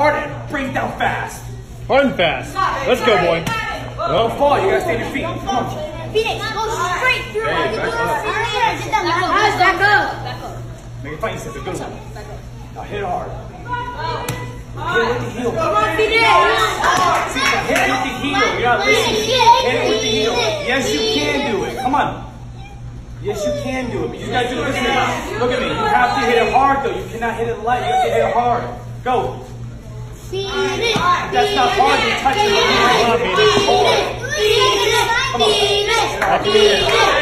hard and bring it down fast. Hard and fast. Let's go, boy. Don't fall. You gotta stay on your feet. Come on. Phoenix, go straight through. Hey, back up. Back up. Back up. Make it fight yourself. A good one. Now hit it hard. Hit it with the heel. Come on, Phoenix. Hit it with the heel. You're not listening. Hit it with the heel. Yes, you can do it. Come on. Yes, you can do it. But you gotta do it. Listen to me. Look at me. You have to hit it hard, though. You cannot hit it light. You have to hit it hard. Go. That's not hard. You touch it. You hit it hard. Phoenix. Come on.